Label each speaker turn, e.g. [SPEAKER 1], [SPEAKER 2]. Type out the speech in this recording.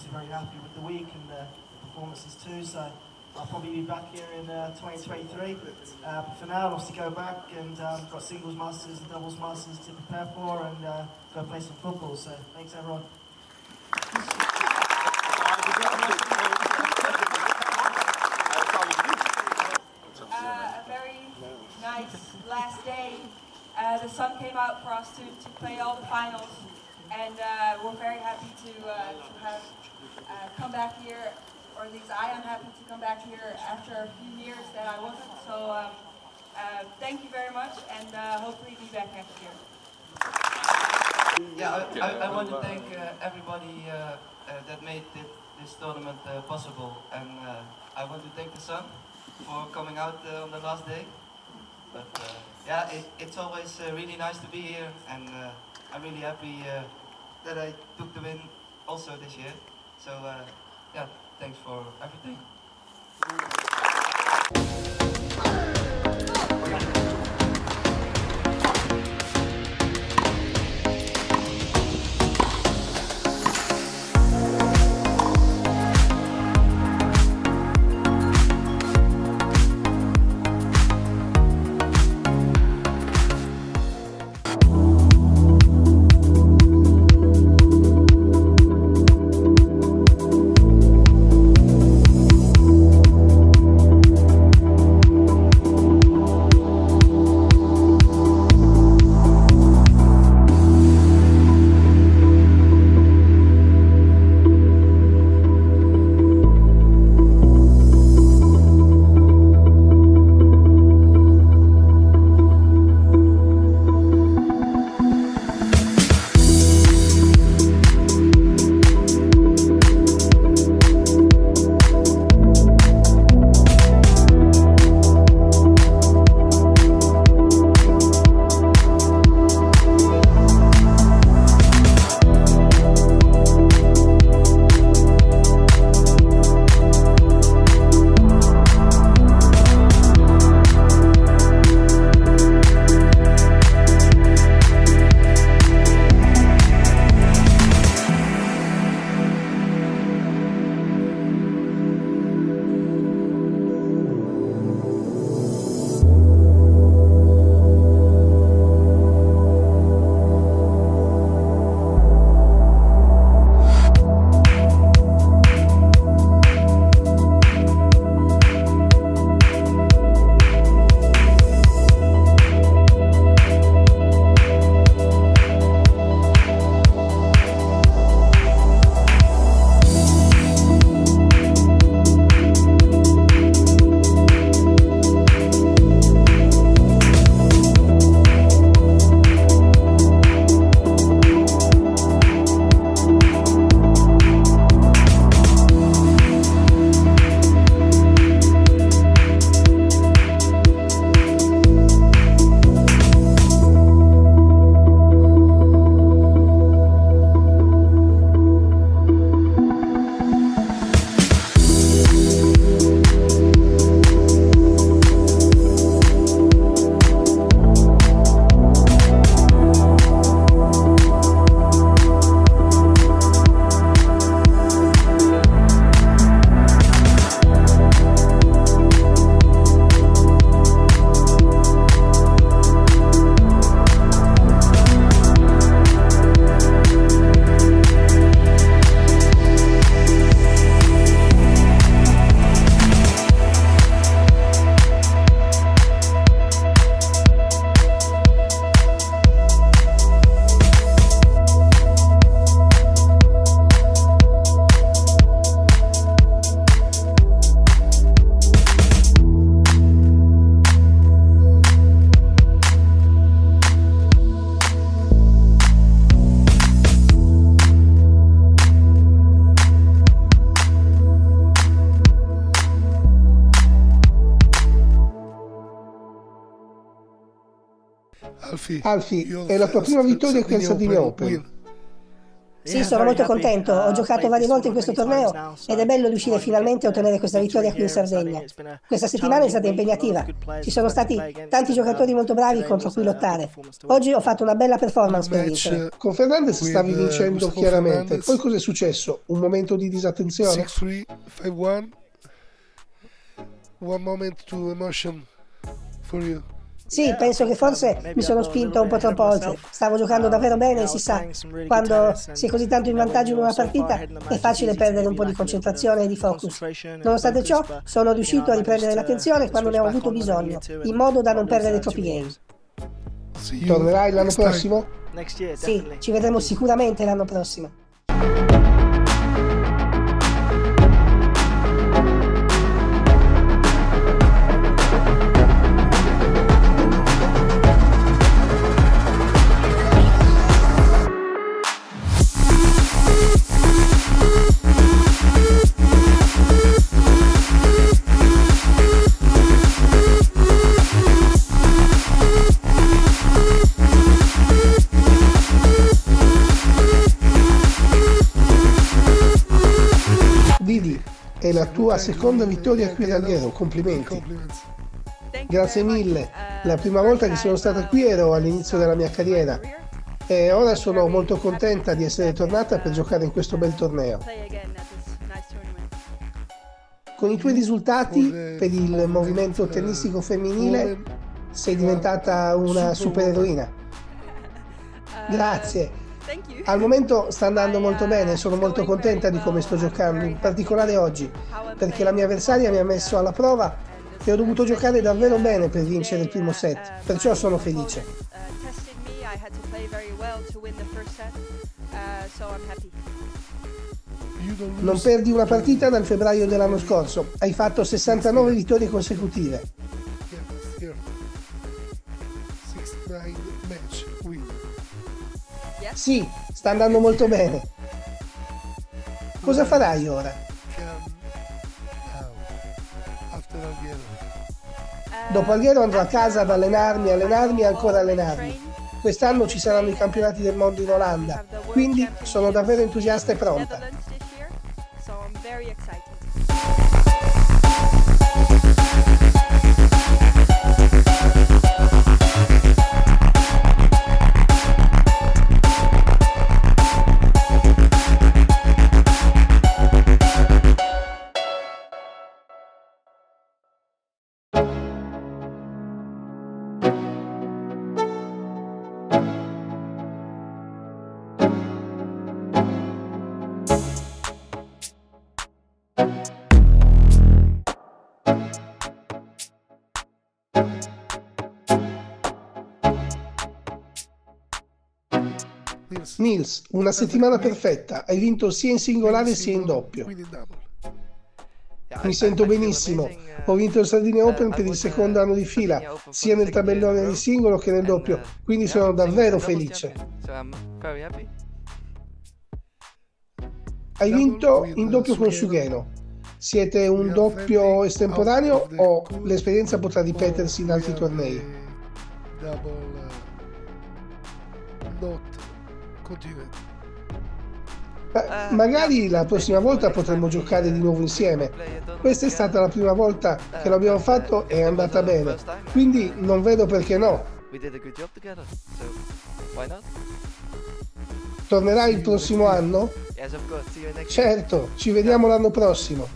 [SPEAKER 1] obviously very happy with the week and the performances too. So I'll probably be back here in uh, 2023. Uh, but for now, I'll obviously go back and um, got singles masters and doubles masters to prepare for and uh, go play some football. So thanks everyone.
[SPEAKER 2] Uh, a very nice last day. Uh, the sun came out for us to, to play all the finals, and uh, we're very happy to, uh, to have uh, come back here, or at least I am happy to come back here after a few years that I wasn't. So um, uh, thank you very much, and uh, hopefully be back next year.
[SPEAKER 3] Yeah, I, I, I want to thank uh, everybody that made it, this tournament possible, and I want to thank the sun for coming out on the last day. But yeah, it, it's always really nice to be here, and I'm really happy uh, that I took the win also this year. So uh, yeah, thanks for everything.
[SPEAKER 4] Alfi,
[SPEAKER 5] Alfi,
[SPEAKER 4] io
[SPEAKER 5] è la tua prima vittoria qui al
[SPEAKER 4] Sardinia
[SPEAKER 5] Sardinia
[SPEAKER 4] Open
[SPEAKER 5] Open.
[SPEAKER 1] Sì, sono molto contento. Ho giocato varie volte in questo torneo ed è bello riuscire finalmente a ottenere questa vittoria qui in Sardegna. Questa settimana è stata impegnativa. Ci sono stati tanti giocatori molto bravi contro cui lottare. Oggi ho fatto una bella performance per vincere.
[SPEAKER 5] Con Fernandez stavi vincendo chiaramente. Poi cosa è successo? Un momento di disattenzione?
[SPEAKER 4] 6-3, 5-1. One moment to emotion for you.
[SPEAKER 1] Sì, penso che forse mi sono spinto un po' troppo oltre. Stavo giocando davvero bene e si sa, quando si è così tanto in vantaggio in una partita è facile perdere un po' di concentrazione e di focus. Nonostante ciò, sono riuscito a riprendere l'attenzione quando ne ho avuto bisogno, in modo da non perdere troppi game.
[SPEAKER 5] Tornerai l'anno prossimo?
[SPEAKER 1] Sì, ci vedremo sicuramente l'anno prossimo.
[SPEAKER 5] La tua seconda vittoria qui ad Alghero, complimenti. Grazie mille. La prima volta che sono stata qui ero all'inizio della mia carriera e ora sono molto contenta di essere tornata per giocare in questo bel torneo. Con i tuoi risultati per il movimento tennistico femminile sei diventata una supereroina. Grazie. Al momento sta andando molto bene, sono molto contenta di come sto giocando, in particolare oggi, perché la mia avversaria mi ha messo alla prova e ho dovuto giocare davvero bene per vincere il primo set, perciò sono felice. Non perdi una partita dal febbraio dell'anno scorso, hai fatto 69 vittorie consecutive.
[SPEAKER 4] Here. 69 match win.
[SPEAKER 5] Sì, sta andando molto bene. Cosa farai ora?
[SPEAKER 4] Now. After Alghero.
[SPEAKER 5] Dopo Alghero andrò a casa ad allenarmi, allenarmi e ancora allenarmi. Quest'anno ci saranno i campionati del mondo in Olanda, quindi sono davvero entusiasta e pronta.
[SPEAKER 4] Nils.
[SPEAKER 5] Nils, una settimana perfetta, hai vinto sia in singolare sia in doppio. Mi sento benissimo. Ho vinto il Sardinia Open per il secondo anno di fila, sia nel tabellone di singolo che nel doppio, quindi sono davvero felice. Hai vinto in doppio con Sugheno. Siete un doppio estemporaneo o l'esperienza potrà ripetersi in altri tornei?
[SPEAKER 4] Continued.
[SPEAKER 5] Ma magari la prossima volta potremmo giocare di nuovo insieme. Questa è stata la prima volta che l'abbiamo fatto e è andata bene, quindi non vedo perché no. Tornerai il prossimo anno? Certo, ci vediamo l'anno prossimo.